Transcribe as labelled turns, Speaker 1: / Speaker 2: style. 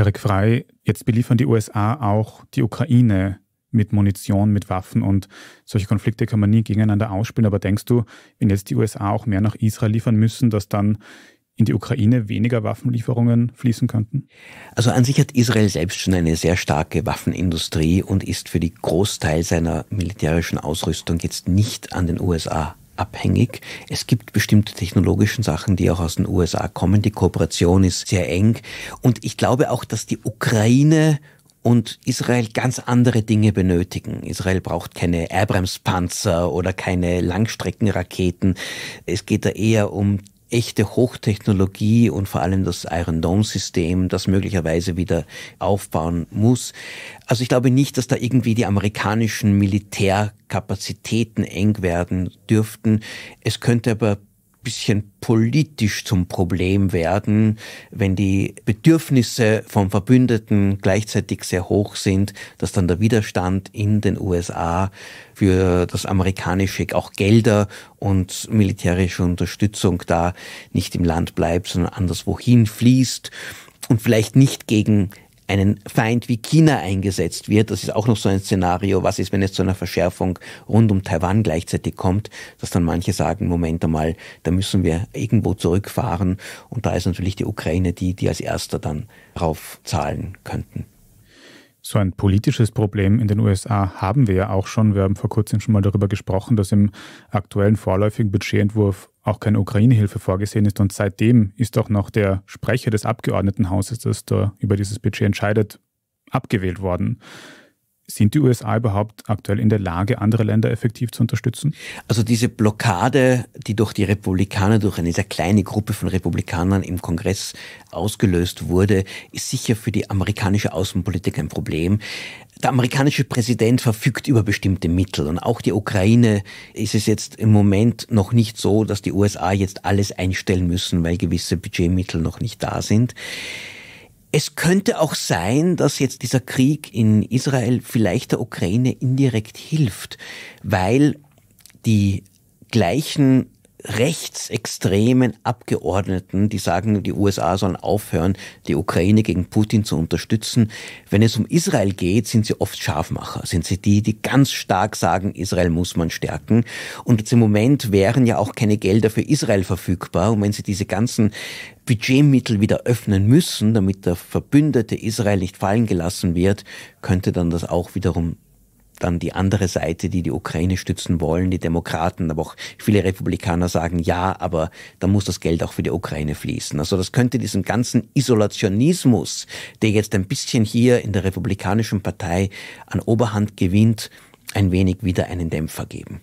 Speaker 1: Erik Frei, jetzt beliefern die USA auch die Ukraine mit Munition, mit Waffen und solche Konflikte kann man nie gegeneinander ausspielen. Aber denkst du, wenn jetzt die USA auch mehr nach Israel liefern müssen, dass dann in die Ukraine weniger Waffenlieferungen fließen könnten?
Speaker 2: Also an sich hat Israel selbst schon eine sehr starke Waffenindustrie und ist für die Großteil seiner militärischen Ausrüstung jetzt nicht an den USA abhängig. Es gibt bestimmte technologischen Sachen, die auch aus den USA kommen. Die Kooperation ist sehr eng. Und ich glaube auch, dass die Ukraine und Israel ganz andere Dinge benötigen. Israel braucht keine Abrams-Panzer oder keine Langstreckenraketen. Es geht da eher um echte Hochtechnologie und vor allem das Iron Dome System, das möglicherweise wieder aufbauen muss. Also ich glaube nicht, dass da irgendwie die amerikanischen Militärkapazitäten eng werden dürften. Es könnte aber bisschen politisch zum Problem werden, wenn die Bedürfnisse von Verbündeten gleichzeitig sehr hoch sind, dass dann der Widerstand in den USA für das amerikanische auch Gelder und militärische Unterstützung da nicht im Land bleibt, sondern anderswohin fließt und vielleicht nicht gegen einen Feind wie China eingesetzt wird. Das ist auch noch so ein Szenario. Was ist, wenn es zu einer Verschärfung rund um Taiwan gleichzeitig kommt, dass dann manche sagen, Moment einmal, da müssen wir irgendwo zurückfahren. Und da ist natürlich die Ukraine die, die als erster dann drauf zahlen könnten.
Speaker 1: So ein politisches Problem in den USA haben wir ja auch schon. Wir haben vor kurzem schon mal darüber gesprochen, dass im aktuellen vorläufigen Budgetentwurf auch keine Ukraine-Hilfe vorgesehen ist. Und seitdem ist auch noch der Sprecher des Abgeordnetenhauses, das da über dieses Budget entscheidet, abgewählt worden. Sind die USA überhaupt aktuell in der Lage, andere Länder effektiv zu unterstützen?
Speaker 2: Also diese Blockade, die durch die Republikaner, durch eine sehr kleine Gruppe von Republikanern im Kongress ausgelöst wurde, ist sicher für die amerikanische Außenpolitik ein Problem. Der amerikanische Präsident verfügt über bestimmte Mittel und auch die Ukraine ist es jetzt im Moment noch nicht so, dass die USA jetzt alles einstellen müssen, weil gewisse Budgetmittel noch nicht da sind. Es könnte auch sein, dass jetzt dieser Krieg in Israel vielleicht der Ukraine indirekt hilft, weil die gleichen rechtsextremen Abgeordneten, die sagen, die USA sollen aufhören, die Ukraine gegen Putin zu unterstützen. Wenn es um Israel geht, sind sie oft Scharfmacher, sind sie die, die ganz stark sagen, Israel muss man stärken. Und jetzt im Moment wären ja auch keine Gelder für Israel verfügbar. Und wenn sie diese ganzen Budgetmittel wieder öffnen müssen, damit der Verbündete Israel nicht fallen gelassen wird, könnte dann das auch wiederum dann die andere Seite, die die Ukraine stützen wollen, die Demokraten, aber auch viele Republikaner sagen, ja, aber da muss das Geld auch für die Ukraine fließen. Also das könnte diesen ganzen Isolationismus, der jetzt ein bisschen hier in der Republikanischen Partei an Oberhand gewinnt, ein wenig wieder einen Dämpfer geben.